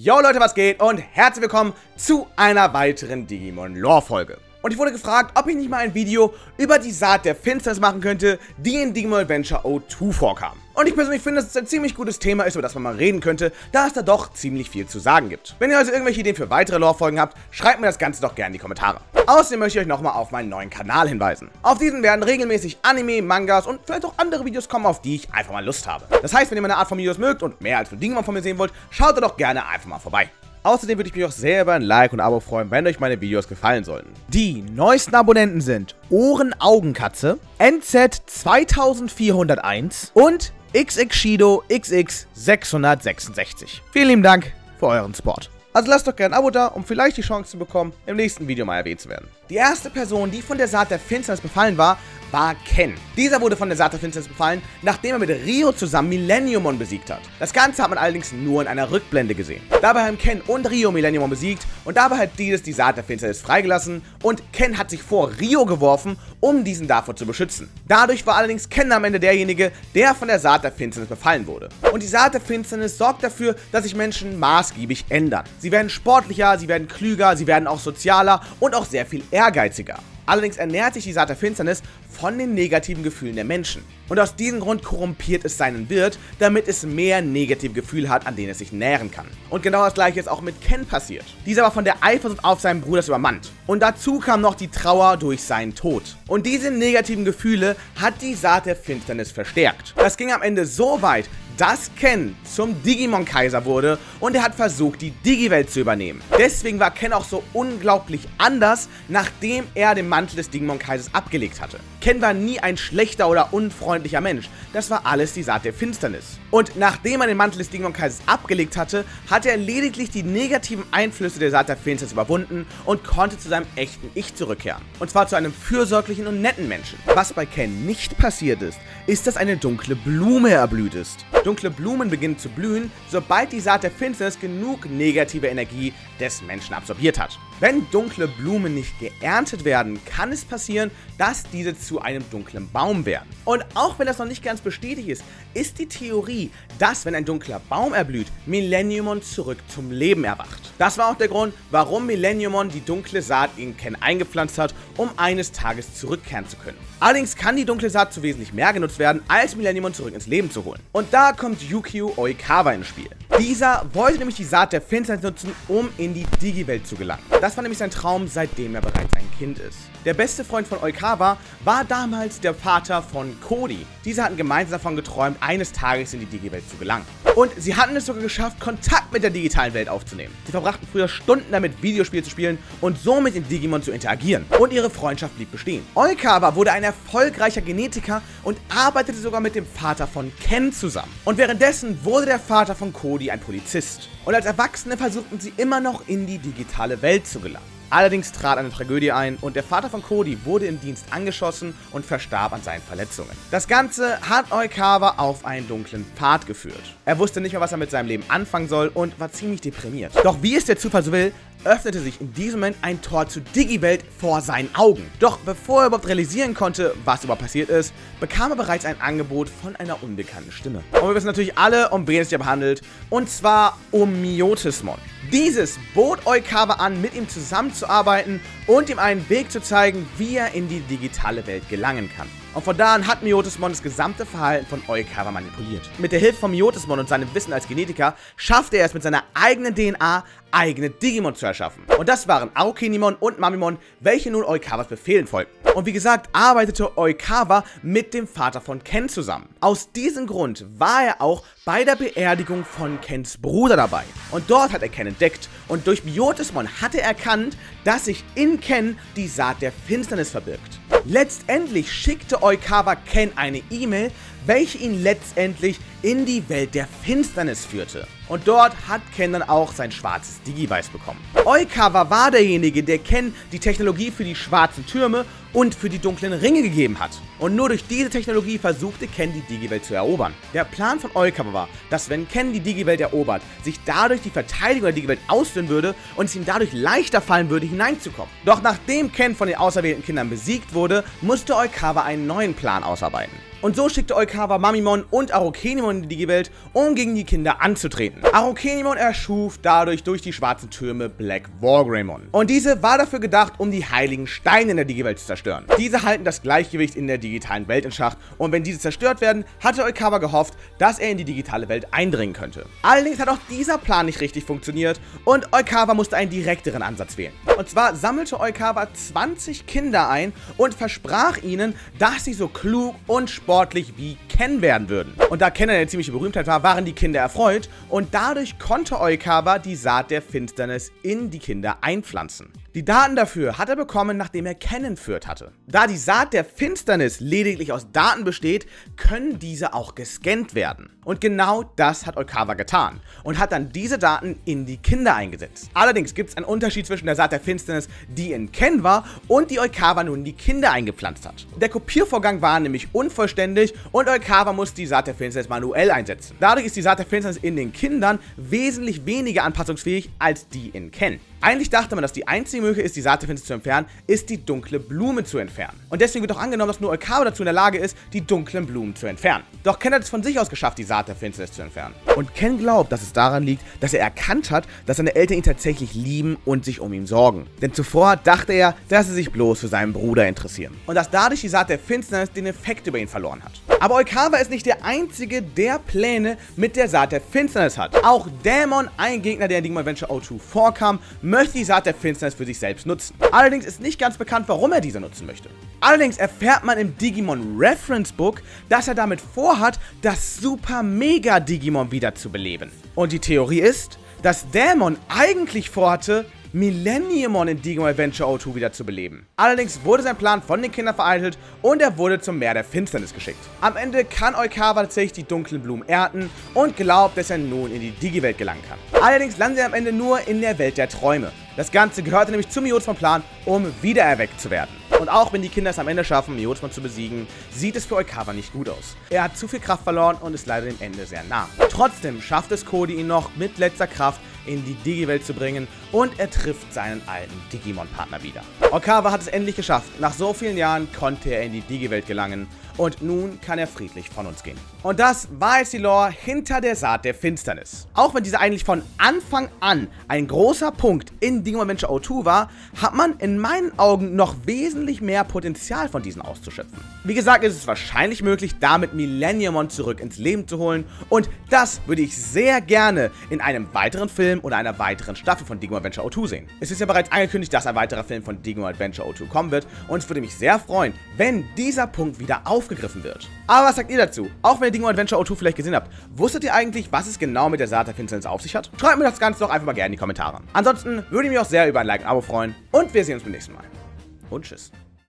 Yo Leute, was geht und herzlich willkommen zu einer weiteren Digimon Lore Folge. Und ich wurde gefragt, ob ich nicht mal ein Video über die Saat der Finsternis machen könnte, die in Digimon Adventure 02 vorkam. Und ich persönlich finde, dass es ein ziemlich gutes Thema ist, über das man mal reden könnte, da es da doch ziemlich viel zu sagen gibt. Wenn ihr also irgendwelche Ideen für weitere Lore-Folgen habt, schreibt mir das Ganze doch gerne in die Kommentare. Außerdem möchte ich euch nochmal auf meinen neuen Kanal hinweisen. Auf diesen werden regelmäßig Anime, Mangas und vielleicht auch andere Videos kommen, auf die ich einfach mal Lust habe. Das heißt, wenn ihr meine Art von Videos mögt und mehr als nur Digimon von mir sehen wollt, schaut da doch gerne einfach mal vorbei. Außerdem würde ich mich auch sehr über ein Like und Abo freuen, wenn euch meine Videos gefallen sollten. Die neuesten Abonnenten sind Ohren-Augenkatze, NZ 2401 und XXShido XX 666. Vielen lieben Dank für euren Support. Also lasst doch gerne ein Abo da, um vielleicht die Chance zu bekommen, im nächsten Video mal erwähnt zu werden. Die erste Person, die von der Saat der Finsternis befallen war, war Ken. Dieser wurde von der Saat der Finsternis befallen, nachdem er mit Rio zusammen Millenniumon besiegt hat. Das Ganze hat man allerdings nur in einer Rückblende gesehen. Dabei haben Ken und Rio Millenniumon besiegt und dabei hat dieses die Saat der Finsternis freigelassen und Ken hat sich vor Rio geworfen, um diesen davor zu beschützen. Dadurch war allerdings Ken am Ende derjenige, der von der Saat der Finsternis befallen wurde. Und die Saat der Finsternis sorgt dafür, dass sich Menschen maßgeblich ändern. Sie werden sportlicher, sie werden klüger, sie werden auch sozialer und auch sehr viel ehrgeiziger. Allerdings ernährt sich die Saat der Finsternis von den negativen Gefühlen der Menschen. Und aus diesem Grund korrumpiert es seinen Wirt, damit es mehr negative Gefühle hat, an denen es sich nähren kann. Und genau das gleiche ist auch mit Ken passiert. Dieser war von der Eifersucht auf seinen Bruder übermannt. Und dazu kam noch die Trauer durch seinen Tod. Und diese negativen Gefühle hat die Saat der Finsternis verstärkt. Das ging am Ende so weit, dass Ken zum Digimon-Kaiser wurde und er hat versucht, die Digi-Welt zu übernehmen. Deswegen war Ken auch so unglaublich anders, nachdem er den Mantel des Digimon-Kaisers abgelegt hatte. Ken war nie ein schlechter oder unfreundlicher Mensch, das war alles die Saat der Finsternis. Und nachdem er den Mantel des Digimon-Kaisers abgelegt hatte, hat er lediglich die negativen Einflüsse der Saat der Finsternis überwunden und konnte zu seinem echten Ich zurückkehren. Und zwar zu einem fürsorglichen und netten Menschen. Was bei Ken nicht passiert ist, ist, dass eine dunkle Blume erblüht ist. Dunkle Blumen beginnen zu blühen, sobald die Saat der Finsternis genug negative Energie des Menschen absorbiert hat. Wenn dunkle Blumen nicht geerntet werden, kann es passieren, dass diese zu einem dunklen Baum werden. Und auch wenn das noch nicht ganz bestätigt ist, ist die Theorie, dass wenn ein dunkler Baum erblüht, Millenniumon zurück zum Leben erwacht. Das war auch der Grund, warum Millenniumon die dunkle Saat in Ken eingepflanzt hat, um eines Tages zurückkehren zu können. Allerdings kann die dunkle Saat zu wesentlich mehr genutzt werden, als Millenniumon zurück ins Leben zu holen. Und da kommt Yukio Oikawa ins Spiel. Dieser wollte nämlich die Saat der Finsternis nutzen, um in die Digi-Welt zu gelangen. Das war nämlich sein Traum, seitdem er bereits ein Kind ist. Der beste Freund von Oikawa war damals der Vater von Cody. Diese hatten gemeinsam davon geträumt, eines Tages in die Digi-Welt zu gelangen. Und sie hatten es sogar geschafft, Kontakt mit der digitalen Welt aufzunehmen. Sie verbrachten früher Stunden damit, Videospiele zu spielen und somit in Digimon zu interagieren. Und ihre Freundschaft blieb bestehen. Oikawa wurde ein erfolgreicher Genetiker und arbeitete sogar mit dem Vater von Ken zusammen. Und währenddessen wurde der Vater von Cody ein Polizist. Und als Erwachsene versuchten sie immer noch in die digitale Welt zu gelangen. Allerdings trat eine Tragödie ein und der Vater von Cody wurde im Dienst angeschossen und verstarb an seinen Verletzungen. Das Ganze hat Oikawa auf einen dunklen Pfad geführt. Er wusste nicht mehr, was er mit seinem Leben anfangen soll und war ziemlich deprimiert. Doch wie es der Zufall so will, öffnete sich in diesem Moment ein Tor zur Digi-Welt vor seinen Augen. Doch bevor er überhaupt realisieren konnte, was überhaupt passiert ist, bekam er bereits ein Angebot von einer unbekannten Stimme. Und wir wissen natürlich alle, um wen es hier behandelt, und zwar um Miotismon. Dieses bot Oikawa an, mit ihm zusammenzuarbeiten und ihm einen Weg zu zeigen, wie er in die digitale Welt gelangen kann. Und von da an hat Miotismon das gesamte Verhalten von Oikawa manipuliert. Mit der Hilfe von Miotismon und seinem Wissen als Genetiker schaffte er es mit seiner eigenen DNA, eigene Digimon zu erschaffen. Und das waren Aokenimon und Mamimon, welche nun Oikawas Befehlen folgten. Und wie gesagt, arbeitete Oikawa mit dem Vater von Ken zusammen. Aus diesem Grund war er auch bei der Beerdigung von Kens Bruder dabei. Und dort hat er Ken entdeckt und durch Biotismon hat er erkannt, dass sich in Ken die Saat der Finsternis verbirgt. Letztendlich schickte Oikawa Ken eine E-Mail, welche ihn letztendlich in die Welt der Finsternis führte. Und dort hat Ken dann auch sein schwarzes Digivice bekommen. Oikawa war derjenige, der Ken die Technologie für die schwarzen Türme und für die dunklen Ringe gegeben hat. Und nur durch diese Technologie versuchte Ken die Digi-Welt zu erobern. Der Plan von Oikawa war, dass wenn Ken die Digi-Welt erobert, sich dadurch die Verteidigung der Digi-Welt ausdünnen würde und es ihm dadurch leichter fallen würde, hineinzukommen. Doch nachdem Ken von den auserwählten Kindern besiegt wurde, musste Oikawa einen neuen Plan ausarbeiten. Und so schickte Oikawa Mamimon und Arokenimon in die Digi-Welt, um gegen die Kinder anzutreten. Treten. Arokenimon erschuf dadurch durch die schwarzen Türme Black Wargreymon. Und diese war dafür gedacht, um die heiligen Steine in der Digi-Welt zu zerstören. Diese halten das Gleichgewicht in der digitalen Welt in Schach und wenn diese zerstört werden, hatte Oikawa gehofft, dass er in die digitale Welt eindringen könnte. Allerdings hat auch dieser Plan nicht richtig funktioniert und Oikawa musste einen direkteren Ansatz wählen. Und zwar sammelte Oikawa 20 Kinder ein und versprach ihnen, dass sie so klug und sportlich wie Ken werden würden. Und da Ken eine ziemliche Berühmtheit war, waren die Kinder erfreut und dadurch konnte Oikawa die Saat der Finsternis in die Kinder einpflanzen. Die Daten dafür hat er bekommen, nachdem er Ken entführt hatte. Da die Saat der Finsternis lediglich aus Daten besteht, können diese auch gescannt werden. Und genau das hat Oikawa getan und hat dann diese Daten in die Kinder eingesetzt. Allerdings gibt es einen Unterschied zwischen der Saat der Finsternis, die in Ken war, und die Oikawa nun in die Kinder eingepflanzt hat. Der Kopiervorgang war nämlich unvollständig und Oikawa muss die Saat der Finsternis manuell einsetzen. Dadurch ist die Saat der Finsternis in den Kindern wesentlich weniger anpassungsfähig als die in Ken. Eigentlich dachte man, dass die einzige Möglichkeit ist, die Saat der Finsternis zu entfernen, ist die dunkle Blume zu entfernen. Und deswegen wird auch angenommen, dass nur Oikawa dazu in der Lage ist, die dunklen Blumen zu entfernen. Doch Ken hat es von sich aus geschafft, die Saat der Finsternis zu entfernen. Und Ken glaubt, dass es daran liegt, dass er erkannt hat, dass seine Eltern ihn tatsächlich lieben und sich um ihn sorgen. Denn zuvor dachte er, dass sie sich bloß für seinen Bruder interessieren. Und dass dadurch die Saat der Finsternis den Effekt über ihn verloren hat. Aber Oikawa ist nicht der einzige, der Pläne mit der Saat der Finsternis hat. Auch Dämon, ein Gegner, der in Digimon Adventure O2 vorkam, möchte die Saat der Finsternis für sich selbst nutzen. Allerdings ist nicht ganz bekannt, warum er diese nutzen möchte. Allerdings erfährt man im Digimon Reference Book, dass er damit vorhat, das Super Mega Digimon wieder zu beleben. Und die Theorie ist, dass Dämon eigentlich vorhatte, Millenniumon in Digimon Adventure O2 wieder zu beleben. Allerdings wurde sein Plan von den Kindern vereitelt und er wurde zum Meer der Finsternis geschickt. Am Ende kann Oikawa tatsächlich die dunklen Blumen ernten und glaubt, dass er nun in die Digi-Welt gelangen kann. Allerdings landet er am Ende nur in der Welt der Träume. Das Ganze gehörte nämlich zum Miotspon-Plan, um wiedererweckt zu werden. Und auch wenn die Kinder es am Ende schaffen, Miotspon zu besiegen, sieht es für Oikawa nicht gut aus. Er hat zu viel Kraft verloren und ist leider dem Ende sehr nah. Trotzdem schafft es Cody ihn noch mit letzter Kraft in die Digi-Welt zu bringen und er trifft seinen alten Digimon-Partner wieder. Okawa hat es endlich geschafft. Nach so vielen Jahren konnte er in die Digi-Welt gelangen und nun kann er friedlich von uns gehen. Und das war jetzt die Lore hinter der Saat der Finsternis. Auch wenn diese eigentlich von Anfang an ein großer Punkt in Digimon Adventure O2 war, hat man in meinen Augen noch wesentlich mehr Potenzial von diesen auszuschöpfen. Wie gesagt, ist es wahrscheinlich möglich, damit Millenniumon zurück ins Leben zu holen und das würde ich sehr gerne in einem weiteren Film oder einer weiteren Staffel von Digimon Adventure O2 sehen. Es ist ja bereits angekündigt, dass ein weiterer Film von Digimon Adventure O2 kommen wird und es würde mich sehr freuen, wenn dieser Punkt wieder aufgegriffen wird. Aber was sagt ihr dazu? Auch wenn ihr Digimon Adventure O2 vielleicht gesehen habt, wusstet ihr eigentlich, was es genau mit der Saat der Finsternis auf sich hat? Schreibt mir das Ganze doch einfach mal gerne in die Kommentare. Ansonsten würde ich mich auch sehr über ein Like und Abo freuen und wir sehen uns beim nächsten Mal. Und tschüss.